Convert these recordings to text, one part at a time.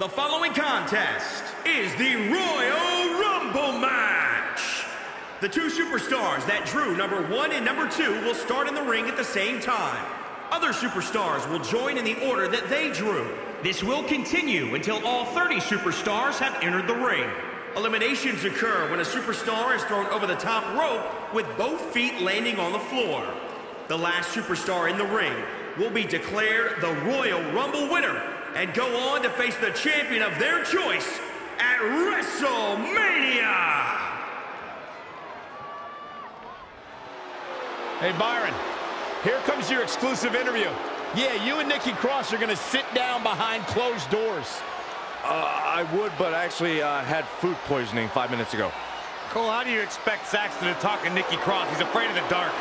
The following contest is the Royal Rumble match. The two superstars that drew number one and number two will start in the ring at the same time. Other superstars will join in the order that they drew. This will continue until all 30 superstars have entered the ring. Eliminations occur when a superstar is thrown over the top rope with both feet landing on the floor. The last superstar in the ring will be declared the Royal Rumble winner and go on to face the champion of their choice at WrestleMania! Hey, Byron, here comes your exclusive interview. Yeah, you and Nikki Cross are going to sit down behind closed doors. Uh, I would, but I actually uh, had food poisoning five minutes ago. Cole, how do you expect Saxton to talk to Nikki Cross? He's afraid of the dark.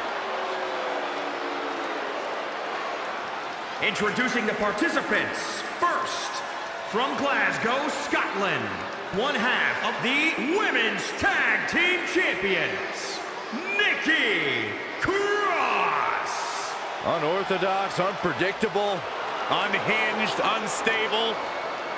Introducing the participants. First, from Glasgow, Scotland, one half of the Women's Tag Team Champions, Nikki Cross. Unorthodox, unpredictable. Unhinged, unstable.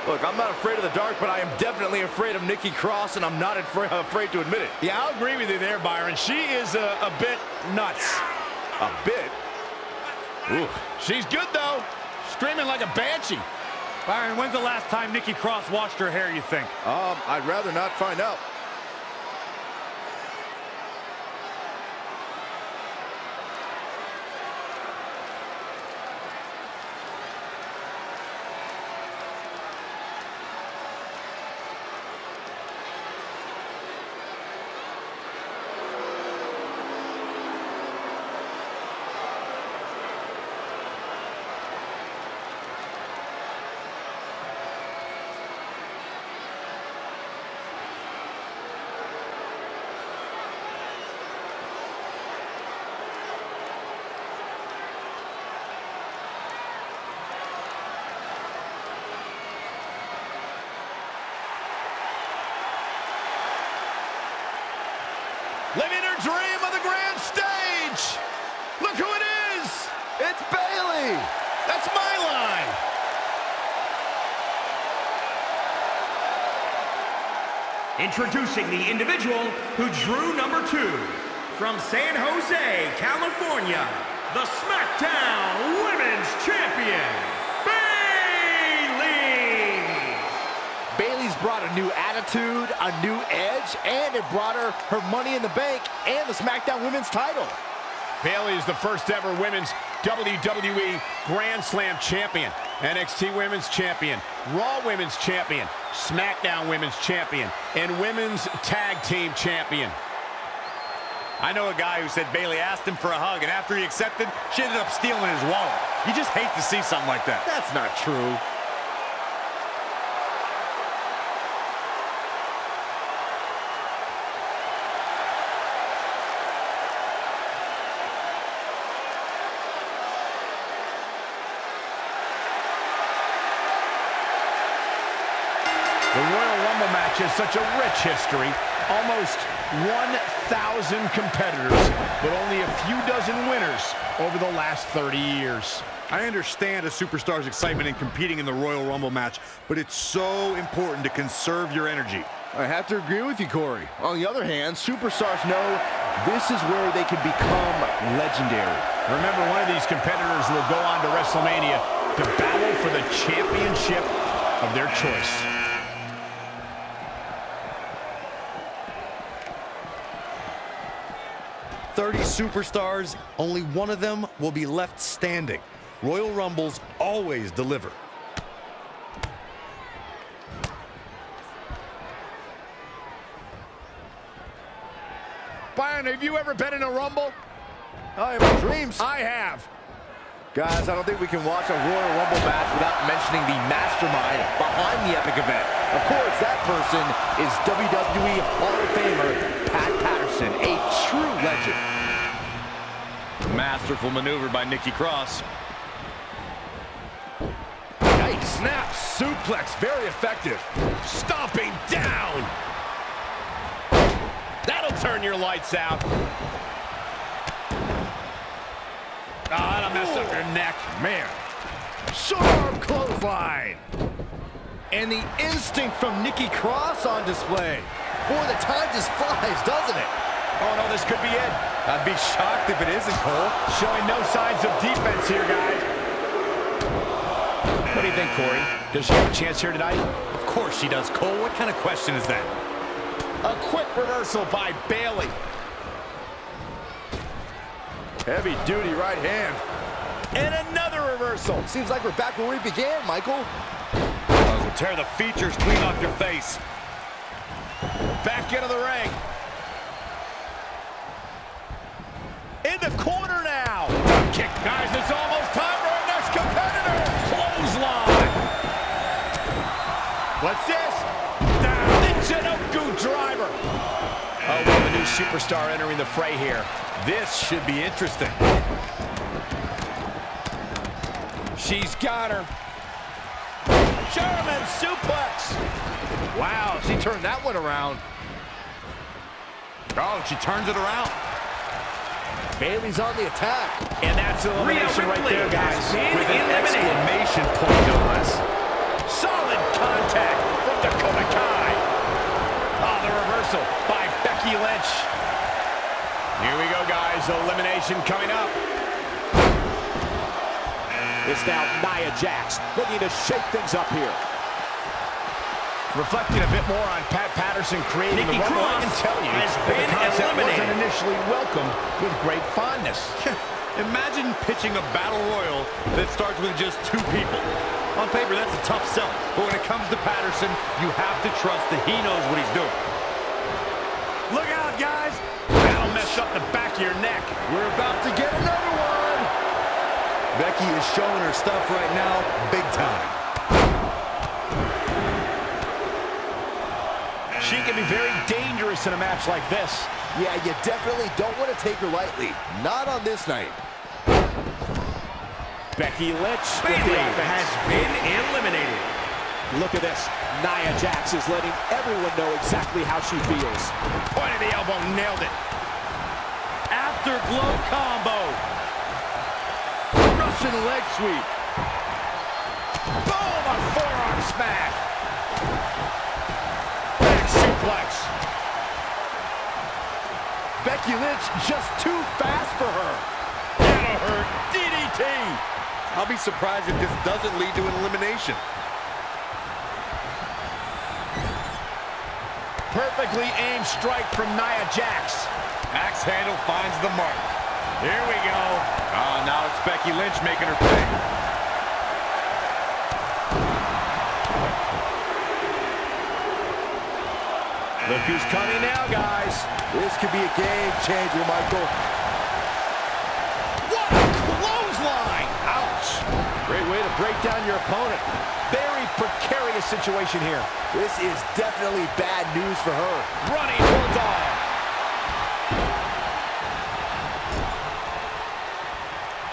Look, I'm not afraid of the dark, but I am definitely afraid of Nikki Cross, and I'm not afraid, afraid to admit it. Yeah, I'll agree with you there, Byron. She is a, a bit nuts. A bit? Ooh. She's good, though. Screaming like a banshee. Byron, when's the last time Nikki Cross washed her hair, you think? Um, I'd rather not find out. Living her dream of the grand stage. Look who it is. It's Bayley. That's my line. Introducing the individual who drew number two. From San Jose, California, the SmackDown Women's Champion, Bayley. Bayley's brought a new attitude, a new edge, and it brought her her money in the bank and the SmackDown Women's title. Bayley is the first ever women's WWE Grand Slam champion, NXT Women's Champion, Raw Women's Champion, SmackDown Women's Champion, and Women's Tag Team Champion. I know a guy who said Bayley asked him for a hug, and after he accepted, she ended up stealing his wallet. You just hate to see something like that. That's not true. The Royal Rumble match has such a rich history. Almost 1,000 competitors, but only a few dozen winners over the last 30 years. I understand a superstar's excitement in competing in the Royal Rumble match, but it's so important to conserve your energy. I have to agree with you, Corey. On the other hand, superstars know this is where they can become legendary. Remember, one of these competitors will go on to WrestleMania to battle for the championship of their choice. Thirty superstars, only one of them will be left standing. Royal Rumbles always deliver. Byron, have you ever been in a Rumble? I have dreams. I have. Guys, I don't think we can watch a Royal Rumble match without mentioning the mastermind behind the epic event. Of course, that person is WWE Hall of Famer Pat Patterson, a true legend. Masterful maneuver by Nikki Cross. Nice snap suplex, very effective. Stomping down. That'll turn your lights out. Ah, that'll mess up your neck. Man, short arm clothesline. And the instinct from Nikki Cross on display. Boy, the time just flies, doesn't it? Oh, no, this could be it. I'd be shocked if it isn't, Cole. Showing no signs of defense here, guys. What do you think, Corey? Does she have a chance here tonight? Of course she does, Cole. What kind of question is that? A quick reversal by Bayley. Heavy duty right hand. And another reversal. Seems like we're back where we began, Michael. Oh, will tear the features clean off your face. Back into the ring. In the corner now. Kick. Guys, it's almost time for our next competitor. Clothesline. What's this? Down. The Chinoku driver. Oh, we have a new superstar entering the fray here. This should be interesting. She's got her. German suplex. Wow, she turned that one around. Oh, she turns it around. Bayley's on the attack. And that's elimination right there, guys. With an exclamation point, no less. Solid contact from Dakota Kai. Oh, the reversal by Becky Lynch. Here we go, guys. Elimination coming up. It's now Nia Jax looking to shake things up here. Reflecting a bit more on Pat Patterson creating Nikki the Rumble, I can tell you has that the concept eliminated. wasn't initially welcomed with great fondness. Imagine pitching a battle royal that starts with just two people. On paper, that's a tough sell. But when it comes to Patterson, you have to trust that he knows what he's doing. Look out, guys. That'll mess up the back of your neck. We're about to get another one. Becky is showing her stuff right now, big time. She can be very dangerous in a match like this. Yeah, you definitely don't want to take her lightly. Not on this night. Becky Lynch with the Bayley offense. has been eliminated. Look at this. Nia Jax is letting everyone know exactly how she feels. Point of the elbow, nailed it. Afterglow combo. Russian leg sweep. Boom, a forearm smash. Suplex. Becky Lynch just too fast for her. That'll hurt. DDT. I'll be surprised if this doesn't lead to an elimination. Perfectly aimed strike from Nia Jax. Axe handle finds the mark. Here we go. Oh, now it's Becky Lynch making her pay. Look who's coming now, guys. This could be a game changer, Michael. What a clothesline. Ouch. Great way to break down your opponent. Very precarious situation here. This is definitely bad news for her. Running bulldog.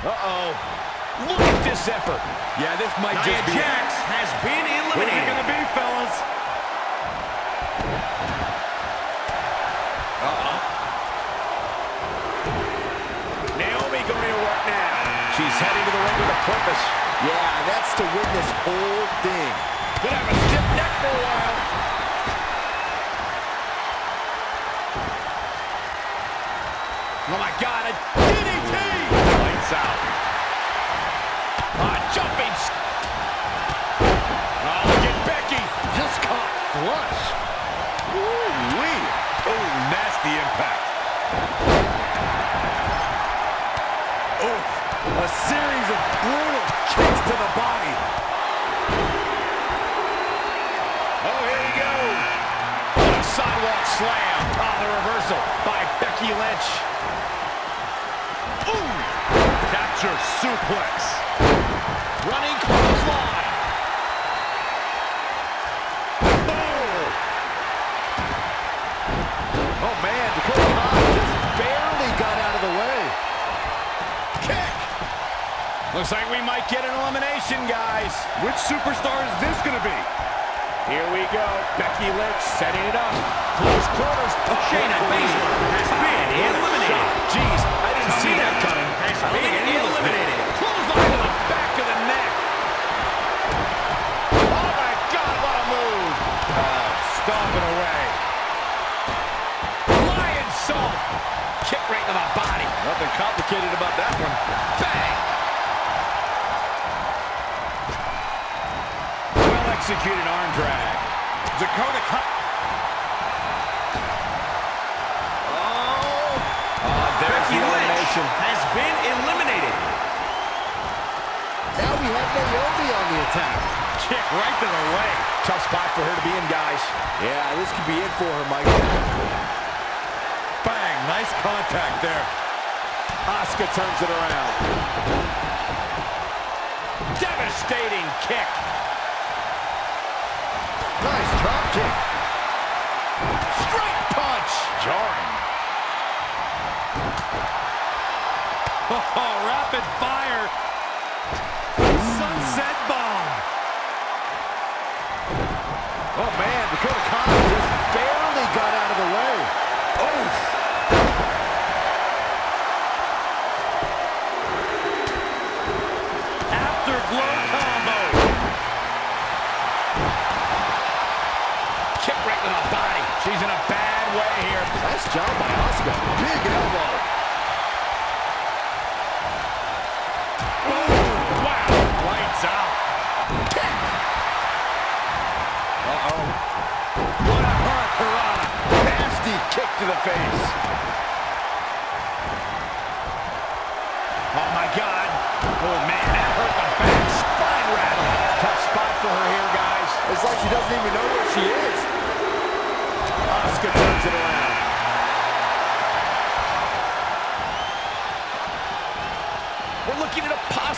Uh-oh. Look at this effort. Yeah, this might Nia just be Jax has been What's it eliminated. going to be, fellas? Purpose. Yeah, that's to win this whole thing. Could have a stiff neck for a while. Oh my God, a DDT! Lights out. A jumping. s- Oh, look at Becky. Just caught flush. Woo-wee. Oh, nasty impact. Oof. A series of brutal kicks to the body. Oh, here we go. A sidewalk slam. Oh, the reversal by Becky Lynch. Ooh. Capture suplex. Running clothesline. Oh, man, Dakota Looks like we might get an elimination, guys. Which superstar is this going to be? Here we go. Becky Lynch setting it up. Close quarters. Oh, Shayna Baszler has been eliminated. Jeez, I didn't see that coming. Has I been eliminated. Clothesline to the back of the neck. Oh, my God, what a move. Oh, stomping away. Lion salt. Kick right to the body. Nothing complicated about that one. Bang. Drag. Dakota Kai. Oh. Uh, there's Becky the Lynch has been eliminated. Now we have Naomi on the attack. Kick right to the leg. Tough spot for her to be in, guys. Yeah, this could be it for her, Mike. Bang. Nice contact there. Asuka turns it around. Devastating kick. Nice drop kick. Straight punch. Jarring. Oh, rapid fire. Sunset bomb. Oh, man, Dakota Kai just in way here. nice job by Asuka. Big elbow. Wow. Lights out. Uh-oh. What a hurricanrana. Nasty kick to the face. Oh, my God. Oh, man, that hurt the back. Spine rattle. Tough spot for her here, guys. It's like she doesn't even know where she is.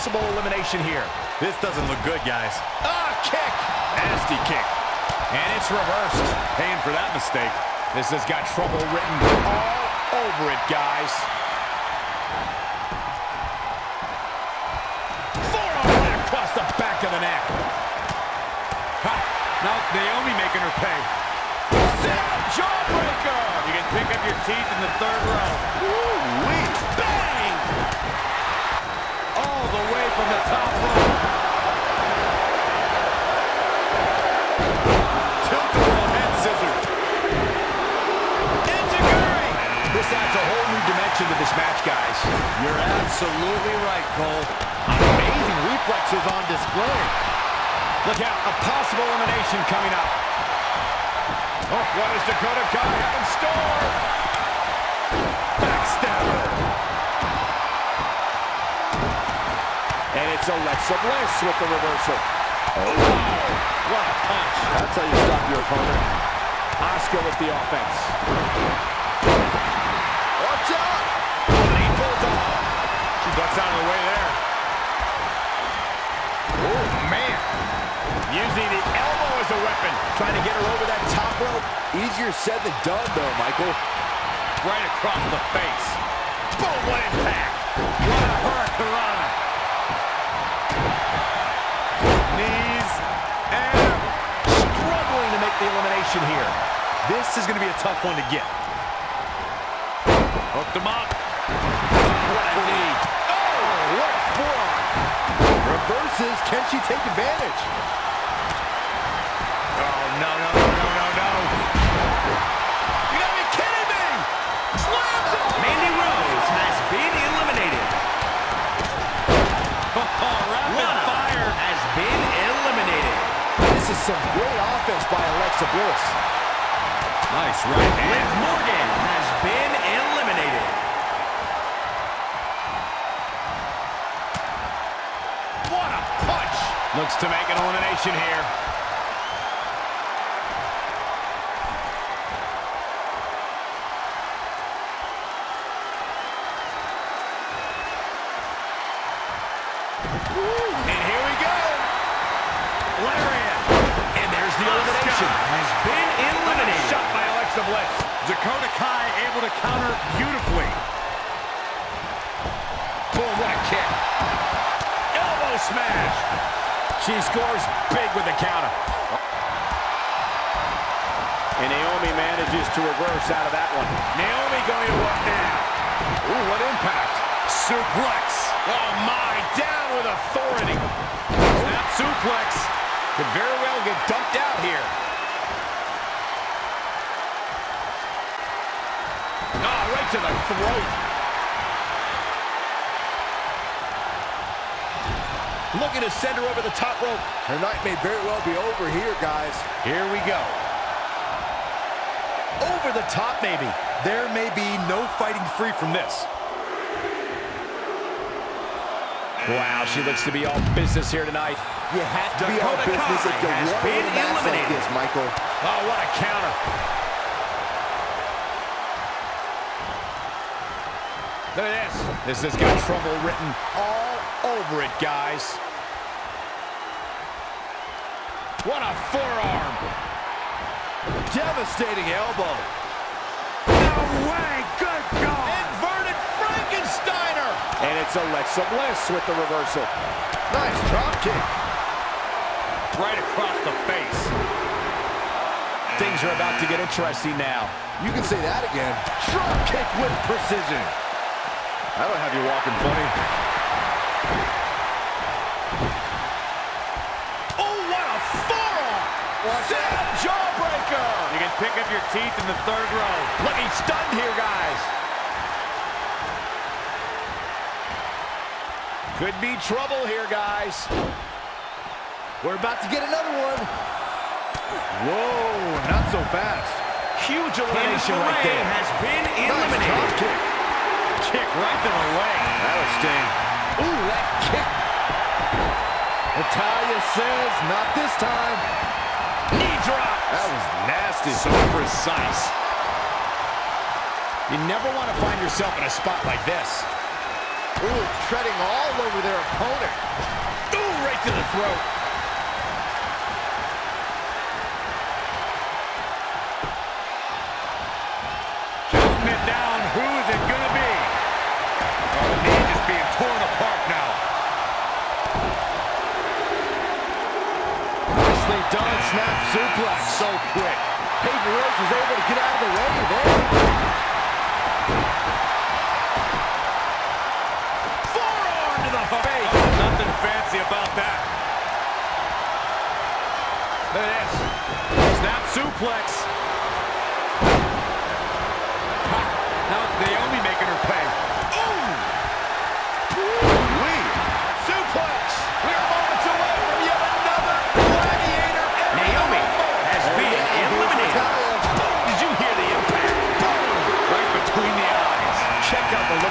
Possible elimination here. This doesn't look good, guys. Ah, kick. Nasty kick. And it's reversed. Paying for that mistake. This has got trouble written all over it, guys. Forearm across the back of the neck. Ha. Now Naomi making her pay. Down jawbreaker. You can pick up your teeth in the third round. Woo-wee. Bang. All the way from the top rope. Tilt-a-whirl head scissors. Enziguri. This adds a whole new dimension to this match, guys. You're absolutely right, Cole. Amazing reflexes on display. Look out, a possible elimination coming up. Oh, what does Dakota Kai have in store? Backstabber. It's Alexa Bliss with the reversal. Oh, what a punch. That's how you stop your opponent. Asuka with the offense. Watch out! Pulls off. She ducks out of the way there. Oh, man. Using the elbow as a weapon. Trying to get her over that top rope. Easier said than done, though, Michael. Right across the face. Boom, what impact. What a hurricanrana. The elimination here. This is going to be a tough one to get. Hooked him up. What a knee. Oh, what a forearm. Reverses. Can she take advantage? Oh, no, no, no, no, no, no. You gotta be kidding me. Slams it. Mandy Rose has been eliminated. Oh, rapid Lana fire. has been eliminated. This is some great offense by Alexa Bliss. Nice right hand. Liv Morgan has been eliminated. What a punch. Looks to make an elimination here. The. Has been eliminated. Shot by Alexa Bliss. Dakota Kai able to counter beautifully. Boom, what a kick. Elbow smash. She scores big with the counter. And Naomi manages to reverse out of that one. Naomi going to what now? Ooh, what impact. Suplex. Oh, my. Down with authority. Snap suplex. Could very well get dumped out here. To the throat. looking to send her over the top rope. Her night may very well be over here, guys. Here we go. Over the top, maybe. There may be no fighting free from this. Wow, she looks to be all business here tonight. You have to be all business if you want a match like eliminated. this, Michael. Oh, what a counter. Look at this. This has got trouble written all over it, guys. What a forearm. Devastating elbow. No way. Good God. Inverted Frankensteiner. And it's Alexa Bliss with the reversal. Nice drop kick. Right across the face. Things are about to get interesting now. You can say that again. Drop kick with precision. That'll have you walking funny. Oh, what a forearm. Sit-up jawbreaker. You can pick up your teeth in the third row. Looking stunned here, guys. Could be trouble here, guys. We're about to get another one. Whoa, not so fast. Huge elimination right there. has been eliminated. Kick. Right to the leg. That'll sting. Ooh, that kick. Natalya says, not this time. Knee drop. That was nasty. So precise. You never want to find yourself in a spot like this. Ooh, treading all over their opponent. Ooh, right to the throat. Done, snap suplex. So quick. Peyton Royce was able to get out of the way there. Forearm to the face. Nothing fancy about that. Look at this. Snap suplex.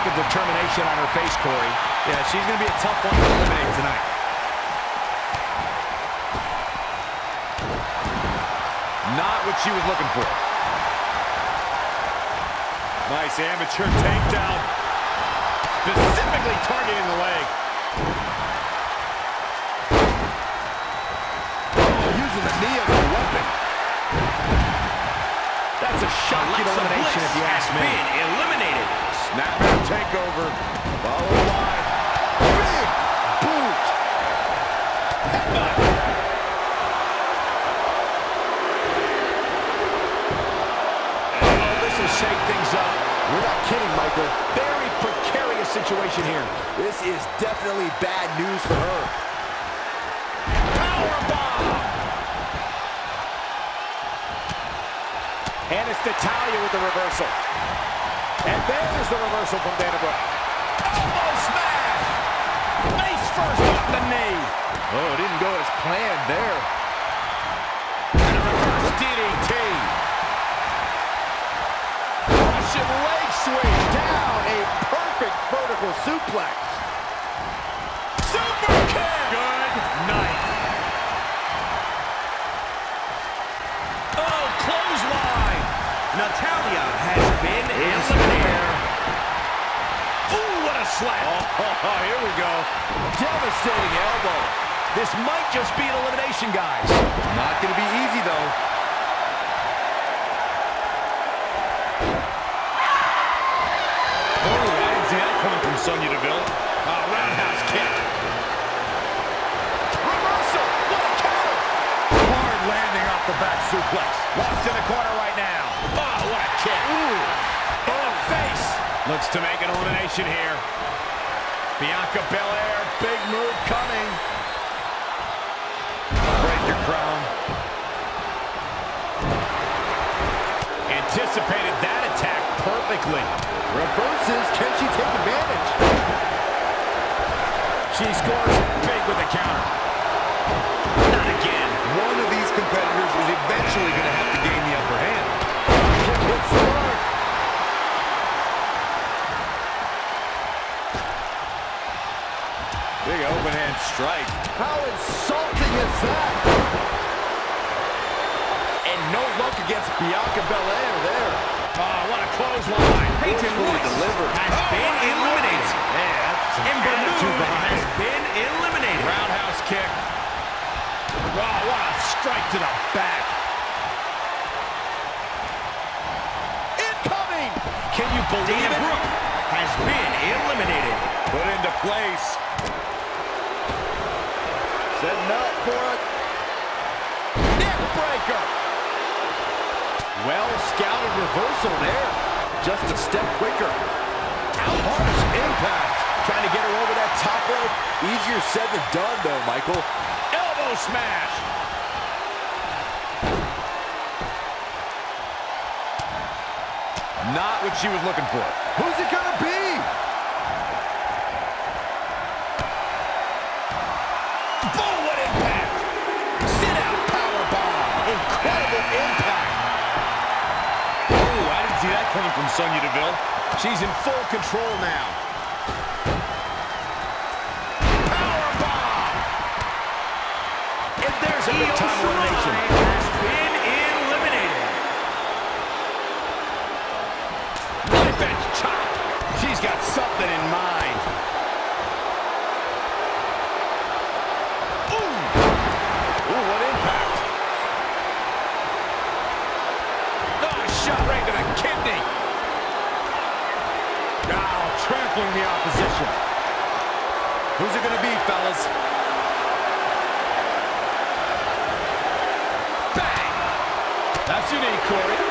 Of determination on her face, Corey. Yeah, she's going to be a tough one to eliminate tonight. Not what she was looking for. Nice amateur takedown. Specifically targeting the leg. Oh, using the knee as a weapon. That's a shocking elimination if you ask me. been eliminated. Snapmare takeover. There. And a reverse DDT. Russian leg sweep. Down a perfect vertical suplex. Super kick. Good night. Oh, clothesline. Natalya has been eliminated. Ooh, what a slap. Oh, here we go. Devastating elbow. This might just be an elimination, guys. Not going to be easy, though. Oh, I didn't see that coming from Sonya Deville. Uh, roundhouse kick. Reversal. What a counter. Hard landing off the back suplex. Lost in the corner right now. Oh, what a kick. Ooh. In the face. Looks to make an elimination here. Bianca Belair, big move coming. Crown. Anticipated that attack perfectly. Reverses. Can she take advantage? She scores big with the counter. Not again. One of these competitors is eventually going to have to gain the upper hand. Big open hand strike. How insulting is that? And no luck against Bianca Belair there. Oh, what a clothesline. Peyton Royce delivered. has Oh, been eliminated. Yeah, that's some And attitude Balloon has been eliminated. Roundhouse kick. Wow, what a strike to the back. Incoming! Can you believe Dana it? Brooke has been eliminated. Put into place. Setting up for it. Neck breaker. Well scouted reversal there. Just a step quicker. Harsh impact. Trying to get her over that top rope. Easier said than done though, Michael. Elbow smash. Not what she was looking for. Who's it gonna be? Sonya Deville. She's in full control now. Power bomb. And there's a big time elimination. has been eliminated. Knife edge chop. She's got something in mind. Trampling the opposition. Who's it gonna be, fellas? Bang. That's unique, Corey.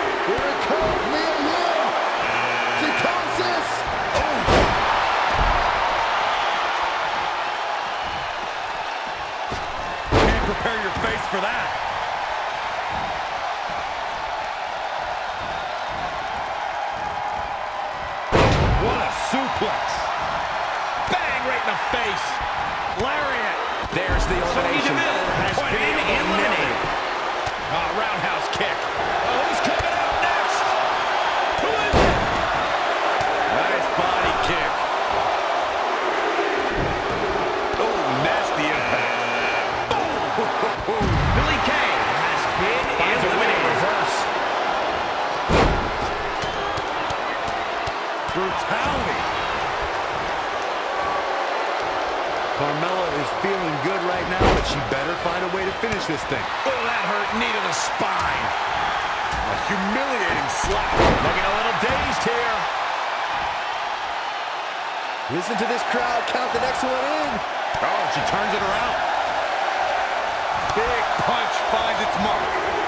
Humiliating slap. Looking a little dazed here. Listen to this crowd count the next one in. Oh, she turns it around. Big punch finds its mark.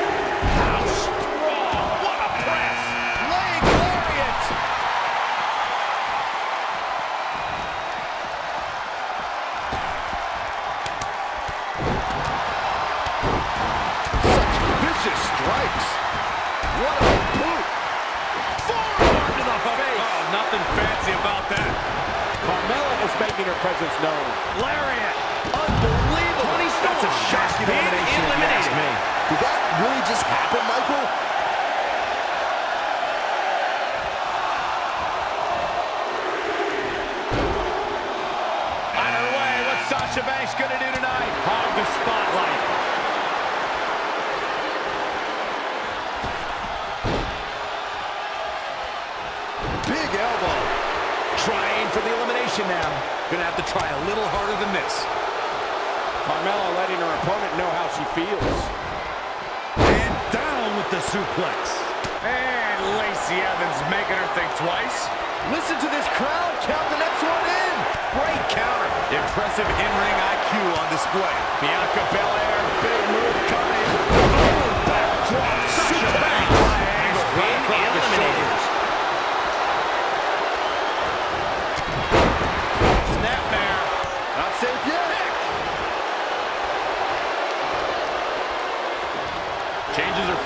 Is making her presence known. Lariat. Unbelievable. Toni That's a Storm shocking has been elimination if you ask eliminated. me. Did that really just happen, Michael? On her way. What's Sasha Banks going to do tonight? Hog the spotlight. Trying for the elimination now. Gonna have to try a little harder than this. Carmella letting her opponent know how she feels. And down with the suplex. And Lacey Evans making her think twice. Listen to this crowd count the next one in. Great counter. Impressive in-ring IQ on display. Bianca Belair. Big move coming. Oh, backdrop. Sasha Banks has been eliminated. Snapmare.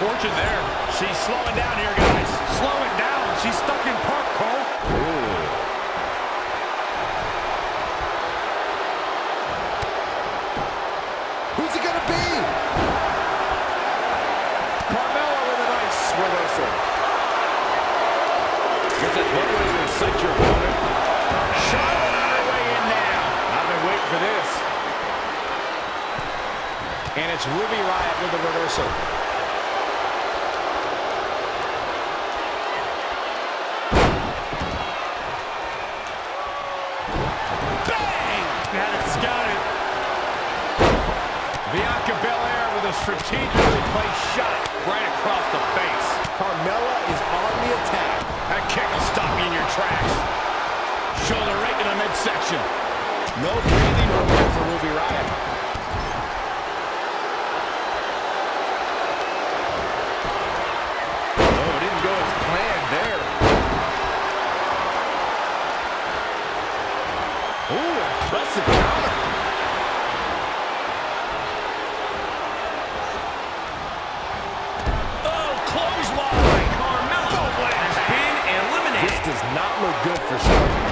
fortune there. She's slowing down here, guys. Slowing down. She's stuck in park, Cole. Ooh. Who's it going to be? Carmella with a nice reversal. Here's that one way to incite your opponent. Charlotte on her way in now. I've been waiting for this. And it's Ruby Riott with the reversal. Look good for Charlotte.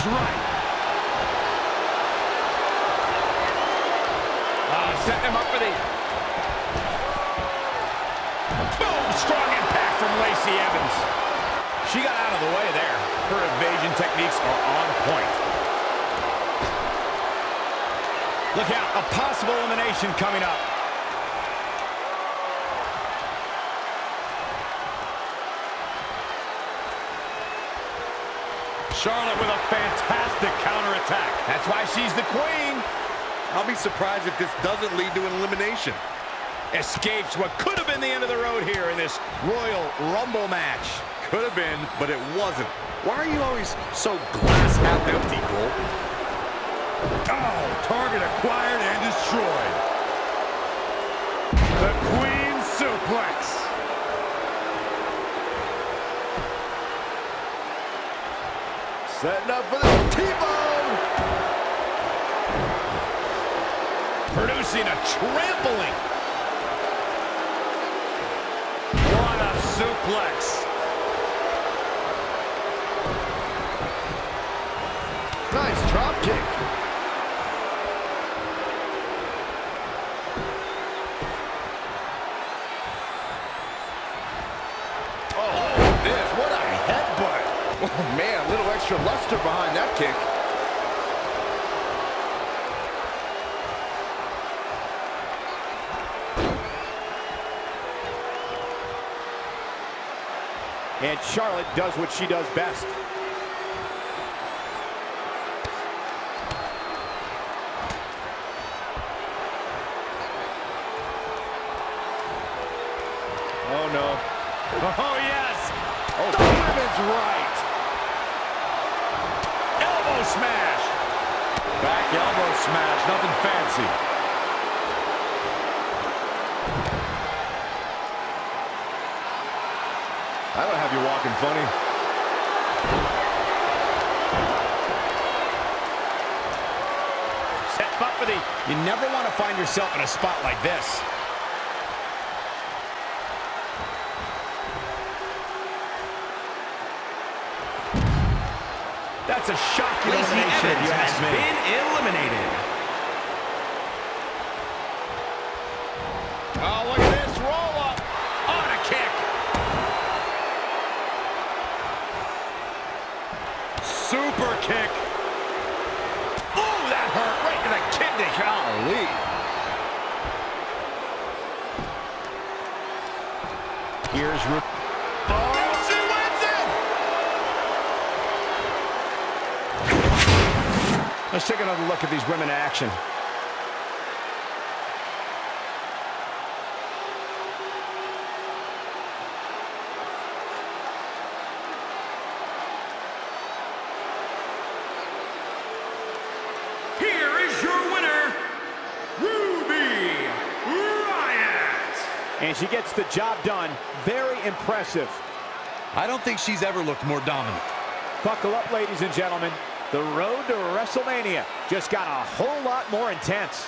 Women's right. Ah, setting him up for the... Boom! Strong impact from Lacey Evans. She got out of the way there. Her evasion techniques are on point. Look out, a possible elimination coming up. Charlotte with a fantastic counterattack. That's why she's the queen. I'll be surprised if this doesn't lead to an elimination. Escapes what could have been the end of the road here in this Royal Rumble match. Could have been, but it wasn't. Why are you always so glass half empty, Cole? Oh, target acquired and destroyed. The Queen Suplex. Setting up for the T-Bone. Producing a trampling. What a suplex. Charlotte does what she does best. Oh, no. Oh, yes. Oh, the women's right. Elbow smash. Back elbow smash, nothing fancy. I don't have you walking funny. Set up for the... You never want to find yourself in a spot like this. That's a shocking elimination, if you has ask me. been eliminated. super kick. Ooh, that hurt right to the kidney. Golly. Here's Ru Oh, she wins it! Let's take another look at these women in action. She gets the job done. Very impressive. I don't think she's ever looked more dominant. Buckle up, ladies and gentlemen. The road to WrestleMania just got a whole lot more intense.